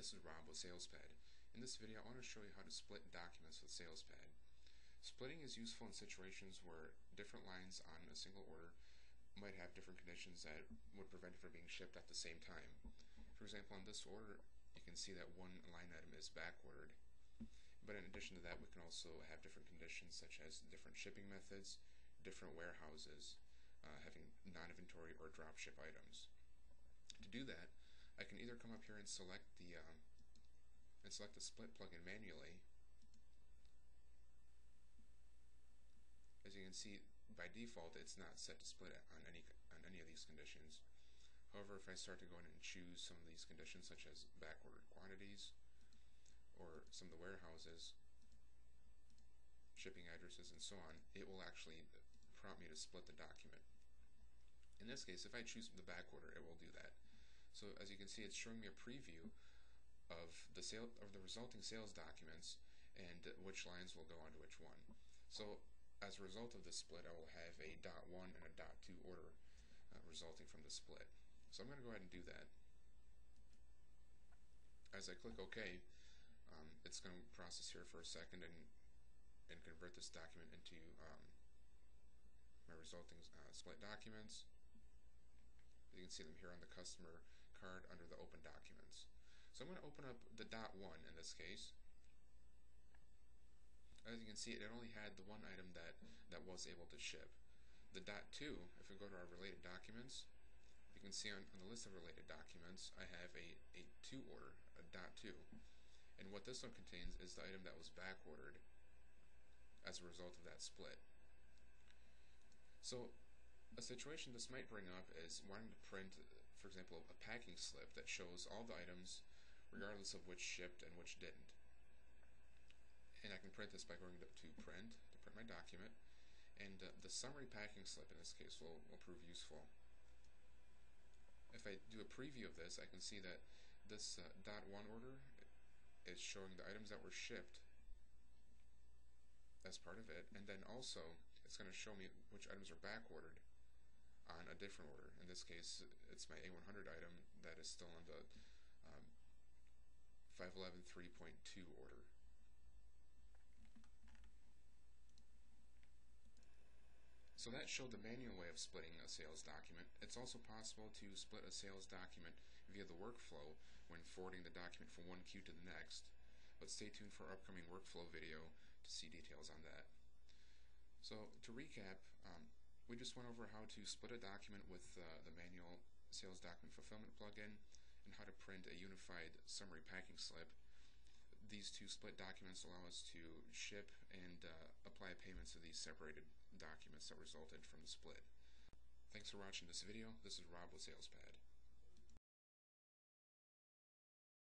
this is Rob with SalesPad. In this video I want to show you how to split documents with SalesPad. Splitting is useful in situations where different lines on a single order might have different conditions that would prevent it from being shipped at the same time. For example, on this order you can see that one line item is back ordered. But in addition to that we can also have different conditions such as different shipping methods, different warehouses, uh, having non-inventory or drop ship items. To do that, I can either come up here and select the um, and select the split plugin manually. As you can see, by default, it's not set to split on any on any of these conditions. However, if I start to go in and choose some of these conditions, such as backordered quantities, or some of the warehouses, shipping addresses, and so on, it will actually prompt me to split the document. In this case, if I choose the back order, it will do that. So as you can see, it's showing me a preview of the sale of the resulting sales documents and which lines will go onto which one. So as a result of this split, I will have a dot one and a dot two order uh, resulting from the split. So I'm going to go ahead and do that. As I click OK, um, it's going to process here for a second and and convert this document into um, my resulting uh, split documents. You can see them here on the customer card under the open documents. So I'm going to open up the dot one in this case. As you can see, it only had the one item that, that was able to ship. The dot two, if we go to our related documents, you can see on, on the list of related documents, I have a, a two order, a dot two. And what this one contains is the item that was back ordered as a result of that split. So a situation this might bring up is wanting to print for example, a packing slip that shows all the items regardless of which shipped and which didn't. And I can print this by going to, print, to print my document, and uh, the summary packing slip in this case will, will prove useful. If I do a preview of this, I can see that this uh, dot one order is showing the items that were shipped as part of it, and then also it's going to show me which items are back ordered on a different order. In this case, it's my A100 item that is still on the um, 511 3.2 order. So that showed the manual way of splitting a sales document. It's also possible to split a sales document via the workflow when forwarding the document from one queue to the next, but stay tuned for our upcoming workflow video to see details on that. So to recap, um, we just went over how to split a document with uh, the manual sales document fulfillment plugin and how to print a unified summary packing slip. These two split documents allow us to ship and uh, apply payments to these separated documents that resulted from the split. Thanks for watching this video. This is Rob with SalesPad.